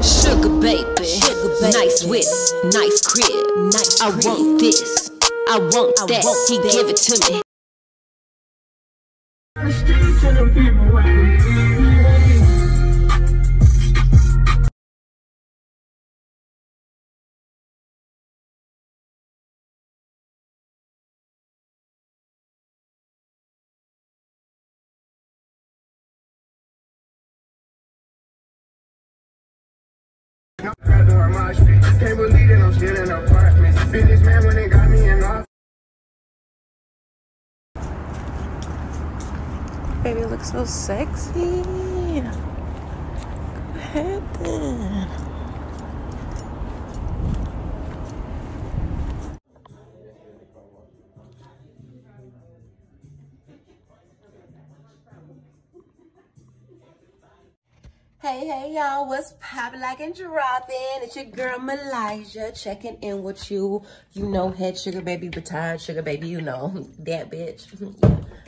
Sugar baby, Sugar baby. nice whip, nice crib, nice I want this, I want I that. Want he that. give it to me. Can't believe that I'm still in apartment. Finish man when they got me in off. Baby looks so sexy. Go ahead then. Hey, hey, y'all, what's poppin' like and dropping? It's your girl, MeeLizjah, checking in with you. You know, head sugar baby, retired sugar baby, you know, that bitch.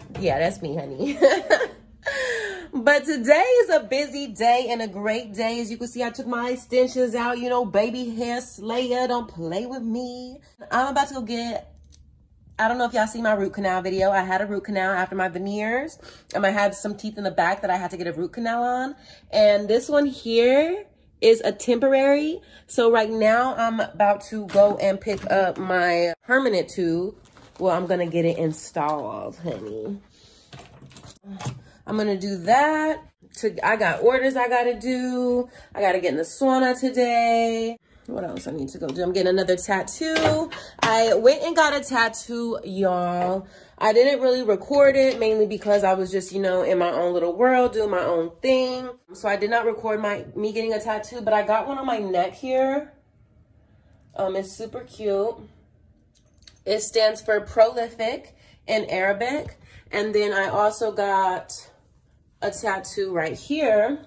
yeah, that's me, honey. but today is a busy day and a great day. As you can see, I took my extensions out, you know, baby hair slayer, don't play with me. I'm about to go get I don't know if y'all see my root canal video. I had a root canal after my veneers. and I had some teeth in the back that I had to get a root canal on. And this one here is a temporary. So right now I'm about to go and pick up my permanent tooth. Well, I'm going to get it installed, honey. I'm going to do that. To, I got orders I got to do. I got to get in the sauna today what else I need to go do? I'm getting another tattoo. I went and got a tattoo, y'all. I didn't really record it mainly because I was just, you know, in my own little world, doing my own thing. So I did not record my me getting a tattoo, but I got one on my neck here. Um, it's super cute. It stands for prolific in Arabic. And then I also got a tattoo right here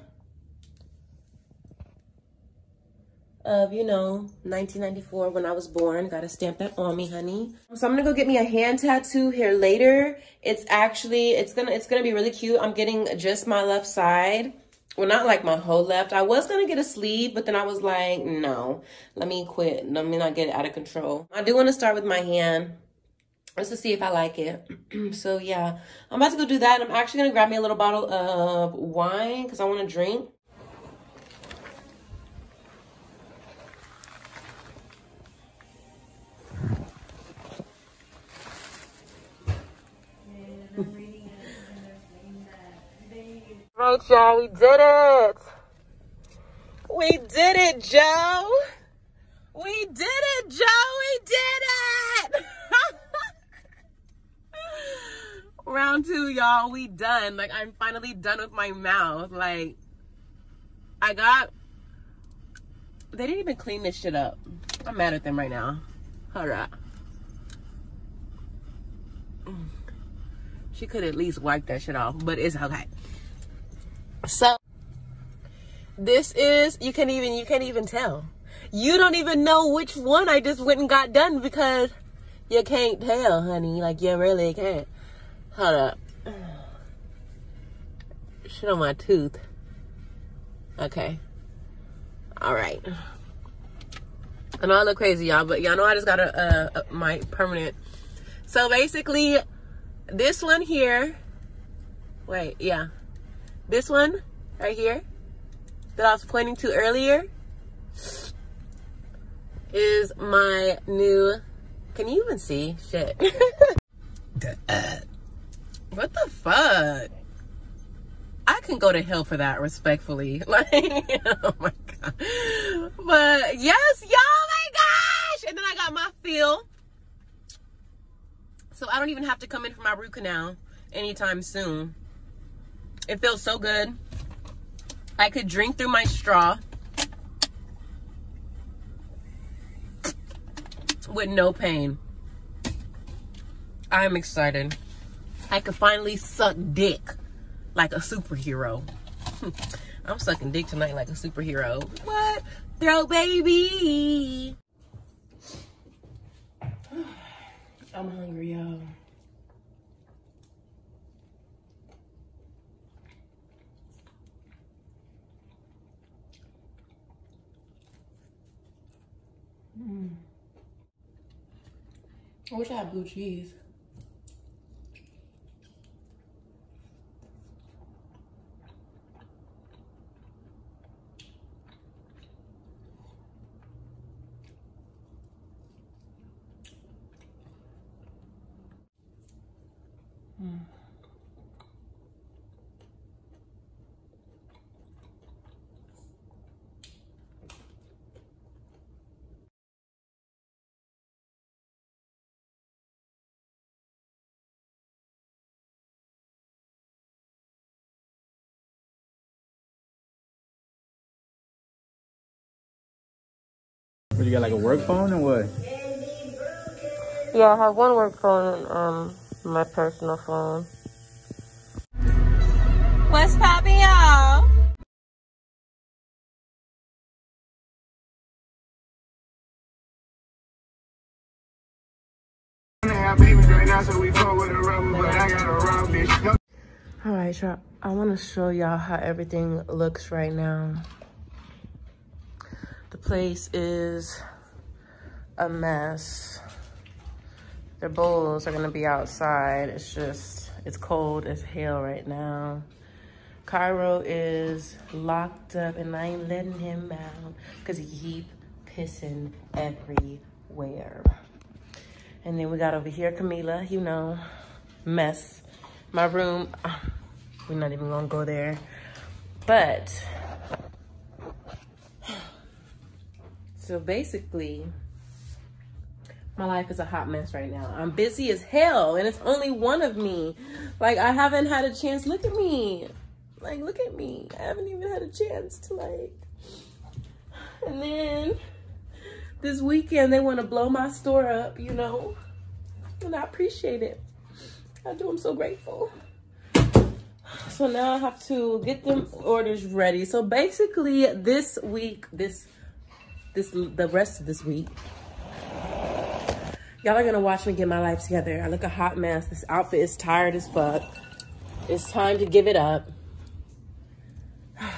of, you know, 1994 when I was born. Got to stamp that on me, honey. So I'm to go get me a hand tattoo here later. It's actually, it's to, it's to be really cute. I'm getting just my left side. Well, not like my whole left. I was to get a sleeve, but then I was like, no, let me quit. Let me not get out of control. I do want to start with my hand just to see if I like it. so yeah, I'm about to go do that. I'm actually to grab me a little bottle of wine because I want to drink. right, y'all, we did it. We did it, Joe. We did it, Joe. We did it. Round two, y'all. We done. Like, I'm finally done with my mouth. Like, I got... They didn't even clean this shit up. I'm mad at them right now. All right. She could at least wipe that shit off, but it's okay. So this is you can't even you can't even tell. You don't even know which one I just went and got done because you can't tell, honey. Like you really can't. Hold up. Shit on my tooth. Okay. All right. I know I look crazy, y'all, but y'all know I just got a, a, a my permanent. So basically, this one here. Wait, yeah. This one right here that I was pointing to earlier is my new, can you even see? Shit. what the fuck? I can go to hell for that respectfully. Like, oh my God. But yes, y'all, my gosh. And then I got my fill. So I don't even have to come in for my root canal anytime soon. It feels so good. I could drink through my straw with no pain. I'm excited. I could finally suck dick like a superhero. I'm sucking dick tonight like a superhero. What? Throw baby. I'm hungry, y'all. Mm. I wish I had blue cheese. What, you got like a work phone or what? Yeah, I have one work phone and um my personal phone. What's poppin', y'all? Have babies right now, so we fuck with a rubber, but I got a raw bitch. No- All right, y'all. I want to show y'all how everything looks right now. Place is a mess. Their bowls are gonna be outside. It's just, it's cold as hell right now. Cairo is locked up and I ain't letting him out because he keep pissing everywhere. And then we got over here Camila, you know, mess. My room, we're not even gonna go there. But, so basically, my life is a hot mess right now. I'm busy as hell and it's only one of me. Like, I haven't had a chance, look at me. Like, look at me. I haven't even had a chance to like, and then this weekend they want to blow my store up, you know, and I appreciate it. I do. I'm so grateful. So now I have to get them orders ready. So basically, this week, this, this, the rest of this week, y'all are gonna watch me get my life together. I look a hot mess. This outfit is tired as fuck. It's time to give it up.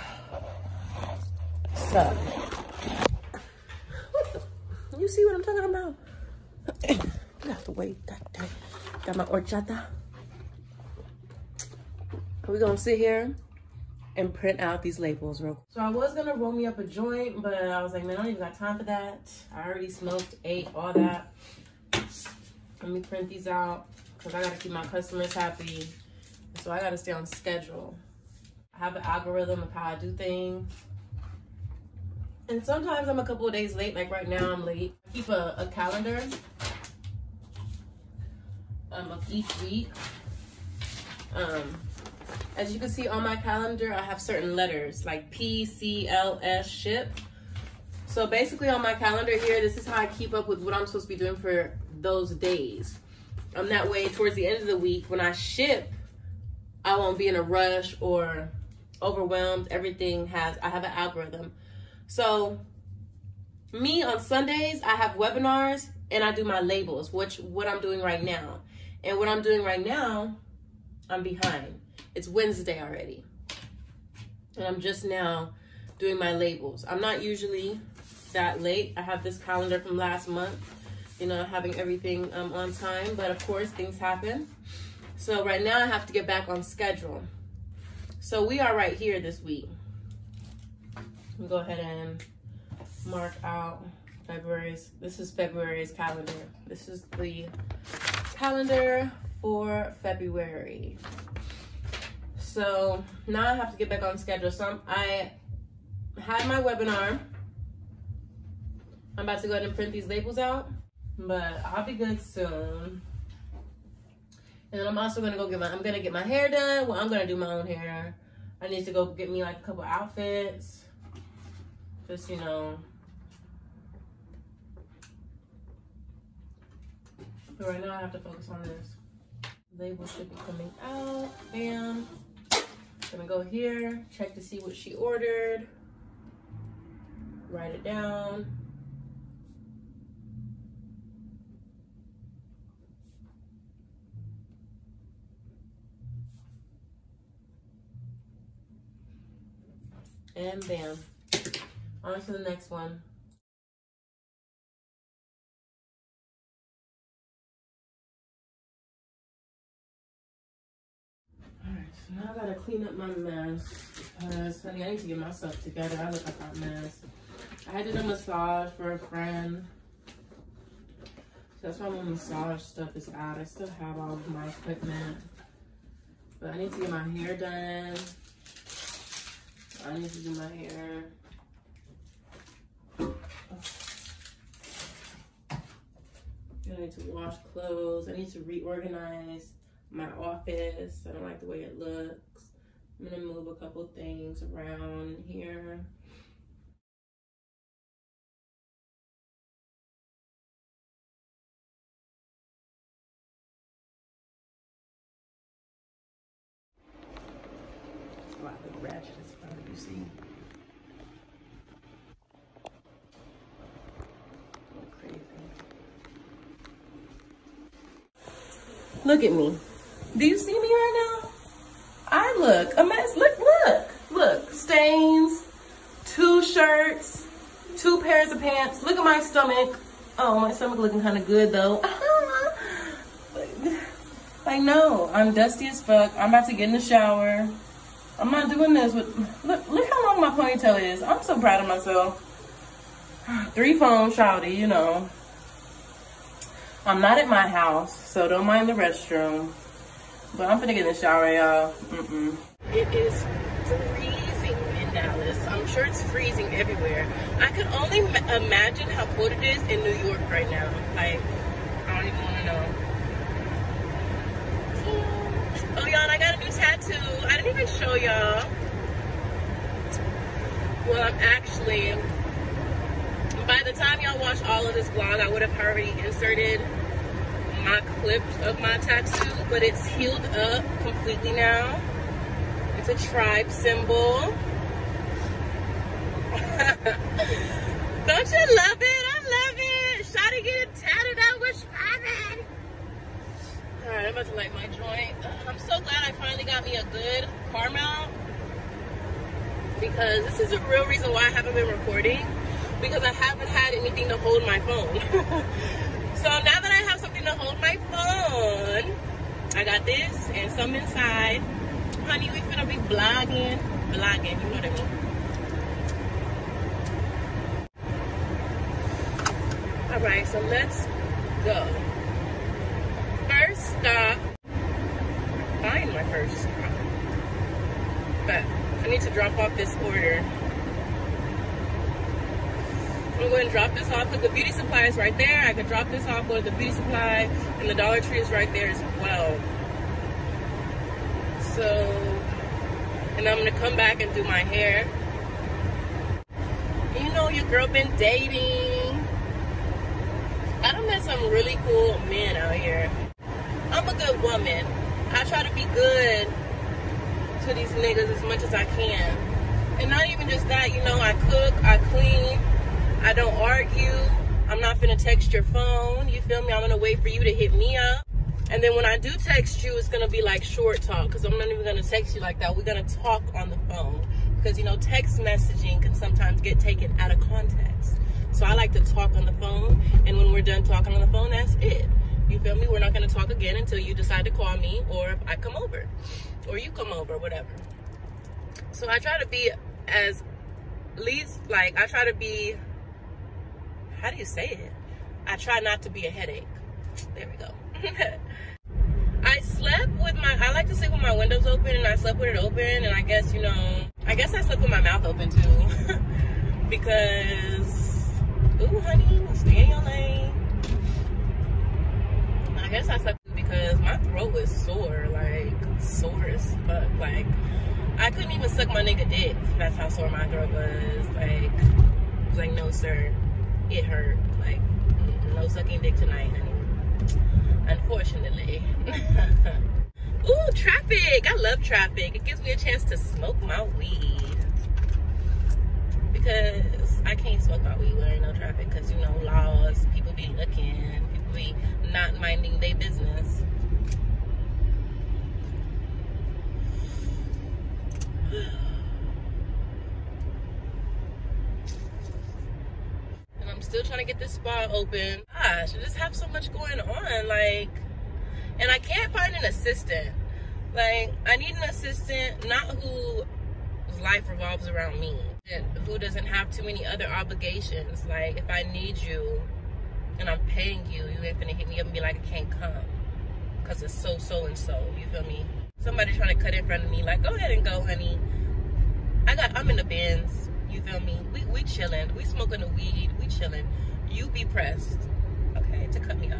So, you see what I'm talking about? To wait. God dang. Got my horchata. We're gonna sit here and print out these labels real quick. So I was gonna roll me up a joint, but I was like, man, I don't even got time for that. I already smoked, ate, all that. Let me print these out because I gotta keep my customers happy. So I gotta stay on schedule. I have an algorithm of how I do things. And sometimes I'm a couple of days late, like right now I'm late. I keep a, a calendar um, of each week. Um, as you can see on my calendar, I have certain letters like P, C, L, S, ship. So basically on my calendar here, this is how I keep up with what I'm supposed to be doing for those days. I'm that way, towards the end of the week, when I ship, I won't be in a rush or overwhelmed. Everything has, I have an algorithm. So me on Sundays, I have webinars and I do my labels, which what I'm doing right now. And what I'm doing right now, I'm behind. It's Wednesday already. And I'm just now doing my labels. I'm not usually that late. I have this calendar from last month, you know, having everything um, on time, but of course things happen. So right now I have to get back on schedule. So we are right here this week. Go ahead and mark out February's. This is February's calendar. This is the calendar for February. So now I have to get back on schedule. So I'm, I had my webinar. I'm about to go ahead and print these labels out, but I'll be good soon. And then I'm also gonna go get my, I'm gonna get my hair done. Well, I'm gonna do my own hair. I need to go get me like a couple outfits. Just, you know. But right now I have to focus on this. Label should be coming out. Bam. Gonna go here, check to see what she ordered. Write it down. And bam. On to the next one. Now I gotta clean up my mess because, honey, I need to get myself together. I look like a mess. I did a massage for a friend. That's why my massage stuff is out. I still have all of my equipment. But I need to get my hair done. I need to do my hair. I need to wash clothes. I need to reorganize my office. I don't like the way it looks. I'm gonna move a couple things around here. It's a lot of ratchet as far as you see. Go crazy. Look at me. Do you see me right now? I look a mess. Look, look, look. Stains, two shirts, two pairs of pants. Look at my stomach. Oh, my stomach looking kind of good though. I know I'm dusty as fuck. I'm about to get in the shower. I'm not doing this with, look, look how long my ponytail is. I'm so proud of myself. Three phones, shouty, you know. I'm not at my house, so don't mind the restroom. But I'm gonna get in the shower, y'all. Mm-mm. It is freezing in Dallas. I'm sure it's freezing everywhere. I could only ma- imagine how cold it is in New York right now. Like, I don't even want to know. Oh, y'all, I got a new tattoo. I didn't even show y'all. Well, I'm actually, by the time y'all watch all of this vlog, I would have already inserted my clips of my tattoo, but it's healed up completely now. It's a tribe symbol. Don't you love it? I love it. Shotty getting tatted up with Shabbat. Alright, I'm about to light my joint. Uh, I'm so glad I finally got me a good car mount. Because this is a real reason why I haven't been recording. Because I haven't had anything to hold my phone. so now hold my phone, I got this and some inside. Honey, we finna be blogging. Blogging, you know what I mean? Alright, so let's go. First stop. Find my first stop. But I need to drop off this order. I'm going to drop this off because the beauty supply is right there. I could drop this off, go to the beauty supply, and the Dollar Tree is right there as well. So, and I'm to come back and do my hair. You know, your girl been dating. I done met some really cool men out here. I'm a good woman. I try to be good to these niggas as much as I can. And not even just that, you know, I cook, I clean, I don't argue. I'm not gonna text your phone. You feel me? I'm gonna wait for you to hit me up. And then when I do text you, it's gonna be like short talk because I'm not even gonna text you like that. We're gonna talk on the phone because you know text messaging can sometimes get taken out of context. So I like to talk on the phone, and when we're done talking on the phone, that's it. You feel me? We're not gonna talk again until you decide to call me, or if I come over, or you come over, whatever. So I try to be as least like I try to be. How do you say it? I try not to be a headache. There we go. I slept with my, I like to sleep with my windows open and I slept with it open and I guess, you know, I guess I slept with my mouth open too. because, ooh honey, stay in your lane. I guess I slept because my throat was sore, like sore as fuck. Like, I couldn't even suck my nigga dick. That's how sore my throat was. Like, was like, no sir, it hurt. Like, no sucking dick tonight, honey unfortunately. Ooh, traffic. I love traffic. It gives me a chance to smoke my weed. Because I can't smoke my weed when there's no traffic because, you know, laws, people be looking, people be not minding their business. I'm still trying to get this spa open. Gosh, I just have so much going on. Like, and I can't find an assistant. Like, I need an assistant, not whose life revolves around me, who doesn't have too many other obligations. Like, if I need you and I'm paying you, you ain't gonna hit me up and be like, I can't come because it's so, so, and so. You feel me? Somebody trying to cut in front of me, like, go ahead and go, honey. I got, I'm in the bins. You feel me? We, we chilling. We smoking the weed. We chilling. You be pressed, okay, to cut me off.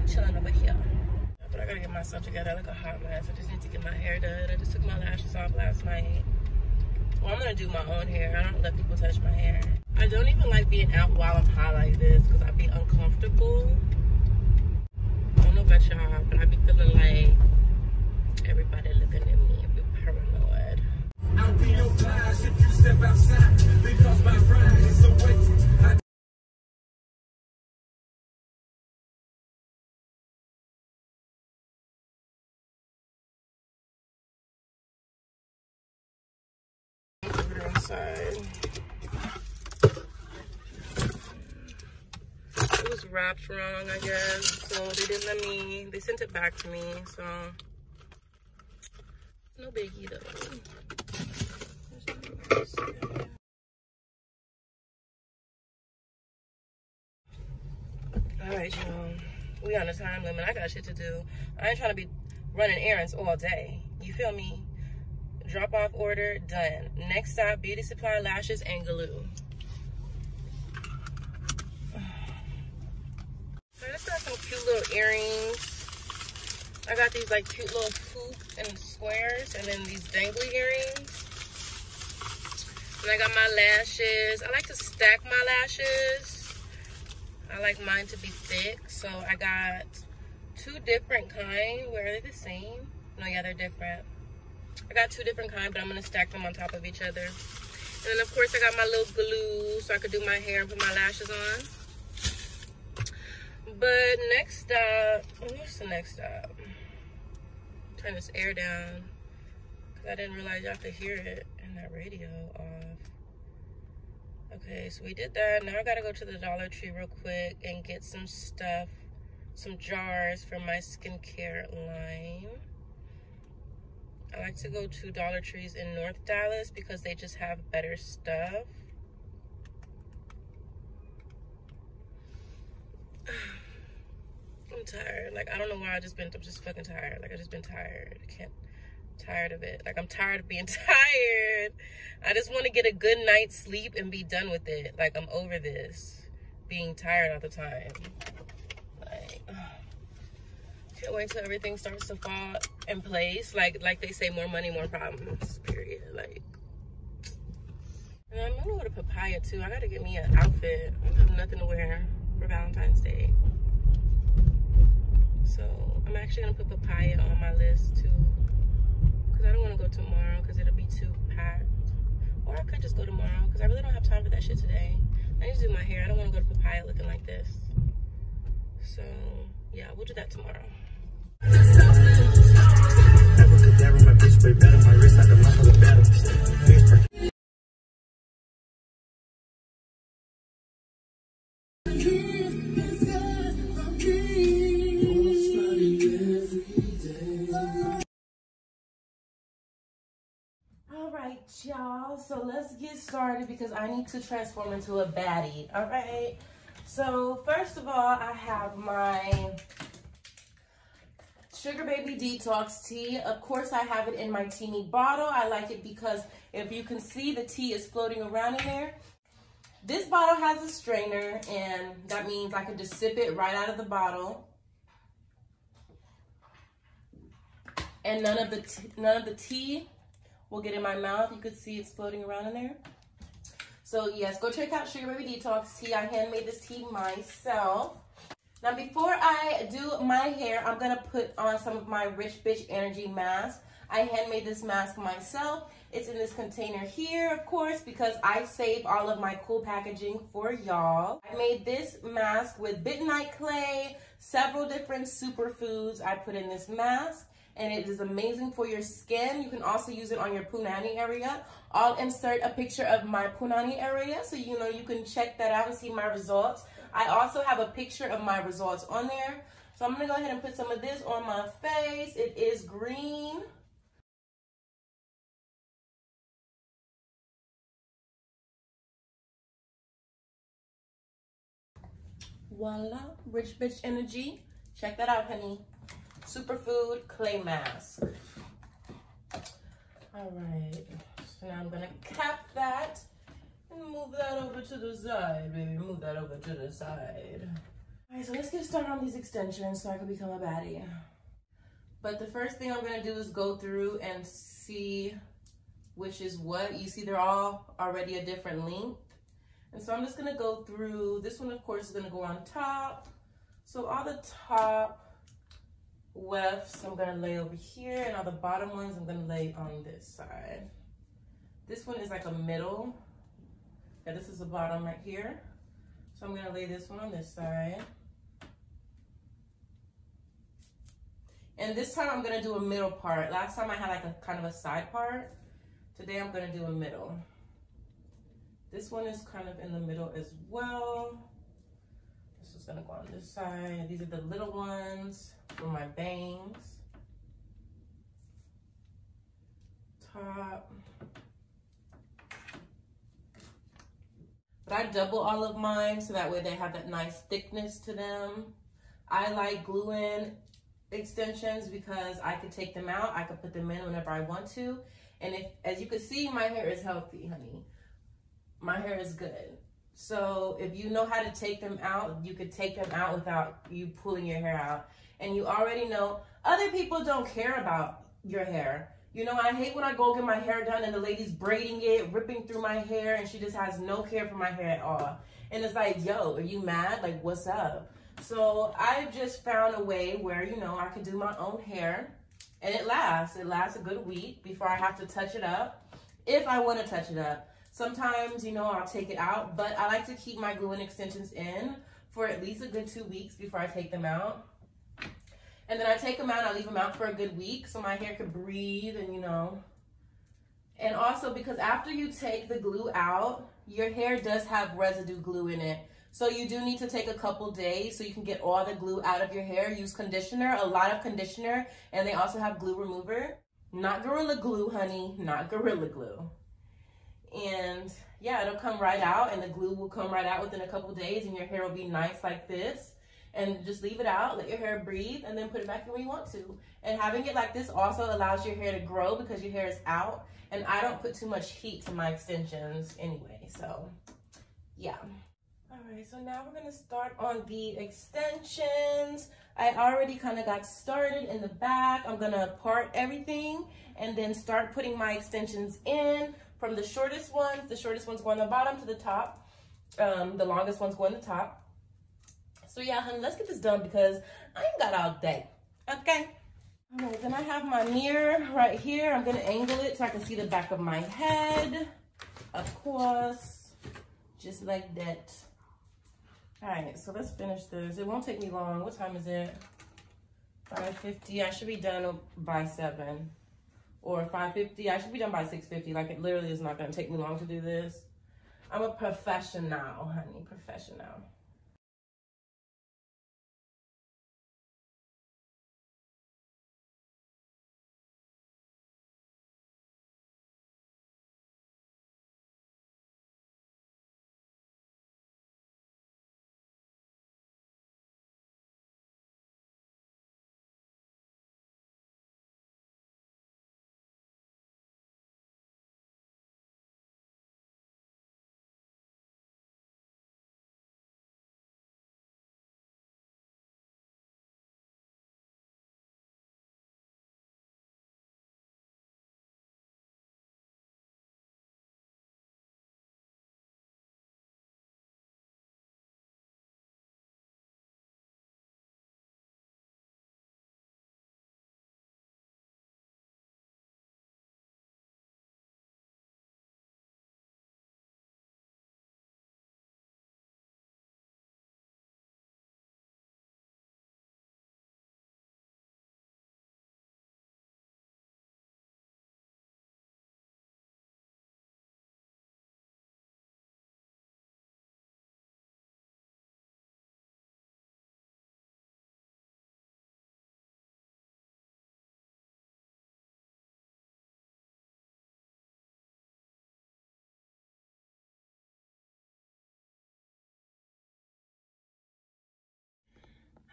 We chilling over here. But I gotta get myself together. I look a hot mess. I just need to get my hair done. I just took my lashes off last night. Well, I'm gonna do my own hair. I don't let people touch my hair. I don't even like being out while I'm high like this because I'd be uncomfortable. I don't know about y'all, but I be feeling like everybody looking at me. I be paranoid. I'll be your class if you step outside because my ride is so wet. Put it inside. It wrong, I guess. So they didn't let me, they sent it back to me. So it's no biggie though. All right, y'all. We on a time limit. I got shit to do. I ain't trying to be running errands all day. You feel me? Drop off order, done. Next stop, beauty supply, lashes, and glue. I just got some cute little earrings. I got these like cute little hoop and squares, and then these dangly earrings. And I got my lashes. I like to stack my lashes. I like mine to be thick, so I got two different kind. Where are they the same? No, yeah, they're different. I got two different kind, but I'm gonna stack them on top of each other. And then of course I got my little glue so I could do my hair and put my lashes on. But next stop, what's the next stop? Turn this air down. Cause I didn't realize y'all could hear it in that radio off. Okay, so we did that. Now I gotta go to the Dollar Tree real quick and get some stuff, some jars for my skincare line. I like to go to Dollar Trees in North Dallas because they just have better stuff. I'm tired. Like, I don't know why I just been, I'm just fucking tired. Like, I just been tired. I can't, tired of it. Like, I'm tired of being tired. I just want to get a good night's sleep and be done with it. Like, I'm over this. Being tired all the time. Like, can't wait till everything starts to fall in place. Like, like they say, more money, more problems. Period. Like, and I'm gonna go to Papaya too. I gotta get me an outfit. I have nothing to wear for Valentine's Day. So I'm actually gonna put Papaya on my list too. Cause I don't wanna go tomorrow cause it'll be too packed. Or I could just go tomorrow because I really don't have time for that shit today. I need to do my hair. I don't wanna go to Papaya looking like this. So yeah, we'll do that tomorrow. Abracadabra, my bitch better. My wrist battle. Y'all. So let's get started because I need to transform into a baddie. All right. So first of all, I have my Sugar Baby Detox tea. Of course, I have it in my teeny bottle. I like it because if you can see, the tea is floating around in there. This bottle has a strainer, and that means I can just sip it right out of the bottle. And none of the none of the tea will get in my mouth. You can see it's floating around in there. So yes, go check out Sugar Baby Detox tea. I handmade this tea myself. Now before I do my hair, I'm gonna put on some of my Rich Bitch Energy mask. I handmade this mask myself. It's in this container here, of course, because I save all of my cool packaging for y'all. I made this mask with bentonite clay, several different superfoods I put in this mask and it is amazing for your skin. You can also use it on your punani area. I'll insert a picture of my punani area so you know you can check that out and see my results. I also have a picture of my results on there. So I'm gonna go ahead and put some of this on my face. It is green. Voila, rich bitch energy. Check that out, honey. Superfood clay mask. All right, so now I'm gonna cap that and move that over to the side, baby. Move that over to the side. All right, so let's get started on these extensions so I can become a baddie. But the first thing I'm gonna do is go through and see which is what. You see they're all already a different length. And so I'm just gonna go through, this one of course is gonna go on top. So all the top wefts I'm gonna lay over here and all the bottom ones I'm gonna lay on this side. This one is like a middle. Yeah, this is the bottom right here. So I'm gonna lay this one on this side. And this time I'm gonna do a middle part. Last time I had like a kind of a side part. Today I'm gonna do a middle. This one is kind of in the middle as well. This is gonna go on this side. These are the little ones for my bangs. Top. But I double all of mine so that way they have that nice thickness to them. I like glue-in extensions because I could take them out. I could put them in whenever I want to. And if, as you can see, my hair is healthy, honey. My hair is good. So if you know how to take them out, you could take them out without you pulling your hair out. And you already know other people don't care about your hair. You know, I hate when I go get my hair done and the lady's braiding it, ripping through my hair, and she just has no care for my hair at all. And it's like, yo, are you mad? Like, what's up? So I've just found a way where, you know, I can do my own hair and it lasts. It lasts a good week before I have to touch it up if I want to touch it up. Sometimes, you know, I'll take it out, but I like to keep my glue-in extensions in for at least a good two weeks before I take them out. And then I take them out, I leave them out for a good week so my hair could breathe and, you know. And also because after you take the glue out, your hair does have residue glue in it. So you do need to take a couple days so you can get all the glue out of your hair. Use conditioner, a lot of conditioner, and they also have glue remover. Not Gorilla Glue, honey, not Gorilla Glue. And yeah, it'll come right out and the glue will come right out within a couple days and your hair will be nice like this. And just leave it out, let your hair breathe, and then put it back in where you want to. And having it like this also allows your hair to grow because your hair is out. And I don't put too much heat to my extensions anyway, so yeah. All right, so now we're gonna start on the extensions. I already kind of got started in the back. I'm gonna part everything and then start putting my extensions in from the shortest ones. The shortest ones go on the bottom to the top. Um, the longest ones go on the top. So yeah, honey, let's get this done because I ain't got all day, okay? All right, then I have my mirror right here. I'm gonna angle it so I can see the back of my head. Of course, just like that. All right, so let's finish this. It won't take me long. What time is it? 5.50. I should be done by 7. Or 5.50. I should be done by 6.50. Like, it literally is not going to take me long to do this. I'm a professional, honey. Professional.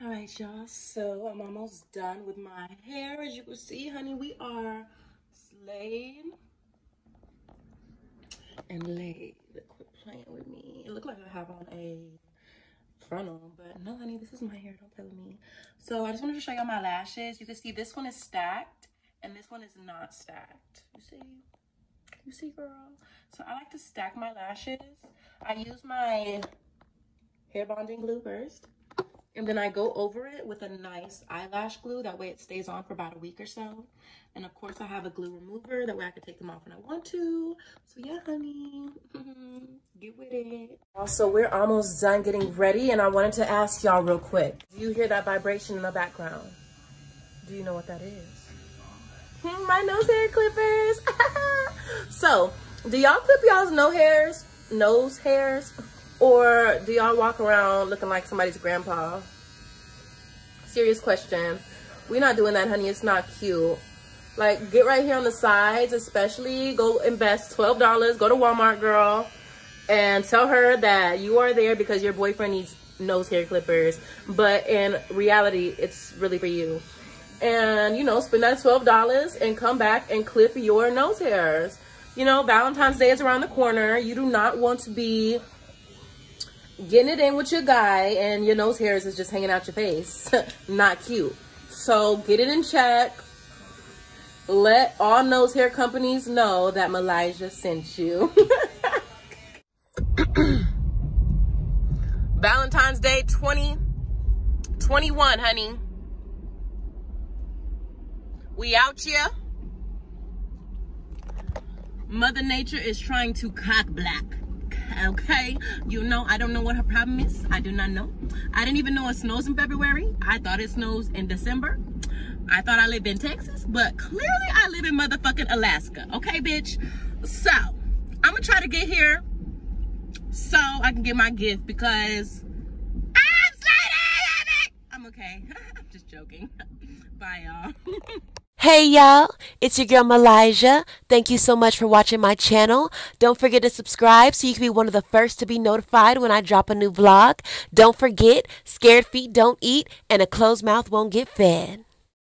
All right, y'all. So I'm almost done with my hair. As you can see, honey, we are slayed and laid. Quit playing with me. It looked like I have on a frontal, but no, honey, this is my hair. Don't with me. So I just wanted to show y'all my lashes. You can see this one is stacked and this one is not stacked. You see? You see, girl? So I like to stack my lashes. I use my hair bonding glue first. And then I go over it with a nice eyelash glue. That way it stays on for about a week or so. And of course I have a glue remover. That way I can take them off when I want to. So yeah, honey, get with it. Also, we're almost done getting ready. And I wanted to ask y'all real quick. Do you hear that vibration in the background? Do you know what that is? Hmm, my nose hair clippers. so, do y'all clip y'all's nose hairs? Nose hairs? Or do y'all walk around looking like somebody's grandpa? Serious question. We're not doing that, honey. It's not cute. Like, get right here on the sides, especially. Go invest $12. Go to Walmart, girl. And tell her that you are there because your boyfriend needs nose hair clippers. But in reality, it's really for you. And, you know, spend that $12 and come back and clip your nose hairs. You know, Valentine's Day is around the corner. You do not want to be getting it in with your guy and your nose hairs is just hanging out your face. Not cute. So get it in check. Let all nose hair companies know that MeeLizjah sent you. Valentine's Day 2021, honey. We out here. Mother Nature is trying to cock black okay? You know i don't know what her problem is. I do not know. I didn't even know it snows in february. I thought it snows in december. I thought i lived in texas but clearly i live in motherfucking alaska okay bitch? So i'm gonna try to get here so i can get my gift because i'm i'm okay. I'm just joking. Bye y'all Hey y'all, it's your girl MeeLizjah. Thank you so much for watching my channel. Don't forget to subscribe so you can be one of the first to be notified when I drop a new vlog. Don't forget, scared feet don't eat and a closed mouth won't get fed.